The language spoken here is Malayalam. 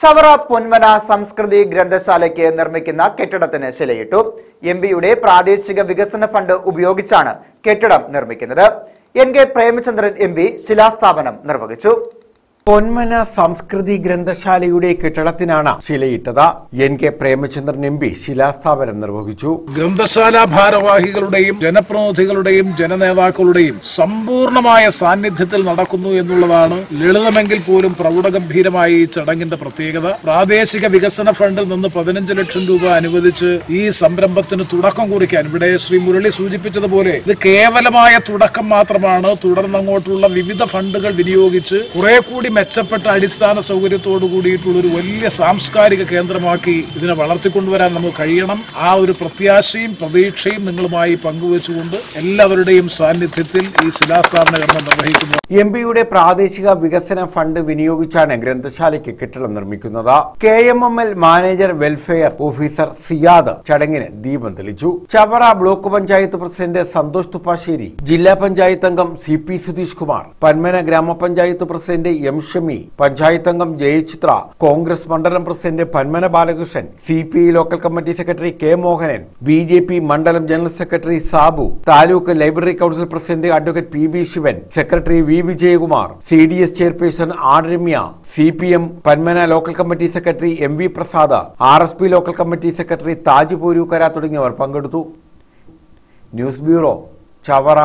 ചവറ പൊന്മന സംസ്കൃതി ഗ്രന്ഥശാലയ്ക്ക് നിർമ്മിക്കുന്ന കെട്ടിടത്തിന് ശിലയിട്ടു. എം പിയുടെ പ്രാദേശിക വികസന ഫണ്ട് ഉപയോഗിച്ചാണ് കെട്ടിടം നിർമ്മിക്കുന്നത്. എൻ കെ പ്രേമചന്ദ്രൻ എം ശിലാസ്ഥാപനം നിർവഹിച്ചു. പൊന്മന സംസ്കൃതി ഗ്രന്ഥശാലയുടെ കെട്ടിടത്തിനാണ് ശിലയിട്ടത്. N K Premachandran M P ശിലാസ്ഥാപനം നിർവഹിച്ചു. ഗ്രന്ഥശാല ഭാരവാഹികളുടെയും ജനപ്രതിനിധികളുടെയും ജനനേതാക്കളുടെയും സമ്പൂർണമായ സാന്നിധ്യത്തിൽ നടക്കുന്നു എന്നുള്ളതാണ് ലളിതമെങ്കിൽ പോലും പ്രൗഢഗംഭീരമായ ഈ ചടങ്ങിന്റെ പ്രത്യേകത. പ്രാദേശിക വികസന ഫണ്ടിൽ നിന്ന് പതിനഞ്ച് ലക്ഷം രൂപ അനുവദിച്ച് ഈ സംരംഭത്തിന് തുടക്കം കുറിക്കാൻ ഇവിടെ ശ്രീ മുരളി സൂചിപ്പിച്ചതുപോലെ ഇത് കേവലമായ തുടക്കം മാത്രമാണ്. തുടർന്നങ്ങോട്ടുള്ള വിവിധ ഫണ്ടുകൾ വിനിയോഗിച്ച് കുറെ കൂടി മെച്ചപ്പെട്ട അടിസ്ഥാന സൗകര്യത്തോടു കൂടിയിട്ടുള്ള ഒരു വലിയ സാംസ്കാരിക കേന്ദ്രമാക്കി ഇതിനെ വളർത്തിക്കൊണ്ടുവരാൻ നമുക്ക് കഴിയണം. ആ ഒരു പ്രത്യാശയും പ്രതീക്ഷയും നിങ്ങളുമായി പങ്കുവെച്ചുകൊണ്ട് എല്ലാവരുടെയും സാന്നിധ്യത്തിൽ ഈ ശിലാസ്ഥാപന കർമ്മം നിർവഹിക്കുന്നു. എം പിയുടെ പ്രാദേശിക വികസന ഫണ്ട് വിനിയോഗിച്ചാണ് ഗ്രന്ഥശാലയ്ക്ക് കെട്ടിടം നിർമ്മിക്കുന്നത്. K M M L manager welfare officer Siyad ചടങ്ങിന് ദീപം തെളിച്ചു. ചവറ ബ്ലോക്ക് പഞ്ചായത്ത് പ്രസിഡന്റ് സന്തോഷ് തുപ്പാശ്ശേരി ജില്ലാ പഞ്ചായത്ത് അംഗം സി പി സുധീഷ് കുമാർ പന്മന ഗ്രാമപഞ്ചായത്ത് പ്രസിഡന്റ് എം ഷമി പഞ്ചായത്ത് അംഗം ജയചിത്ര കോൺഗ്രസ് മണ്ഡലം president Panmana Balakrishnan C P I local committee secretary K Mohanan B J P മണ്ഡലം general secretary Sabu taluk library council president advocate P B Sivan secretary V Vijayakumar C D S chairperson R Ramya C P M Panmana local committee secretary M V Prasad R S P local committee secretary Taj Porookkara തുടങ്ങിയവർ പങ്കെടുത്തു. News bureau Chavara.